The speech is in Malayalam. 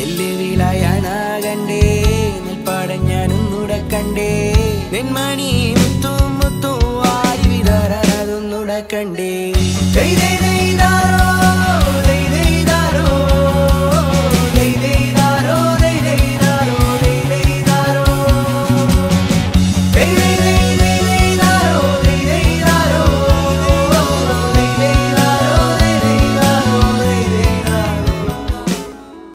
നെല്ല് വിളയാനാകണ്ടേ നെൽപ്പാടം ഞാനൊന്നുടെ കണ്ടേ. നെന്മണി മുത്തും മുത്തും വാരി വിതറാനതൊന്നുടെ കണ്ടേ.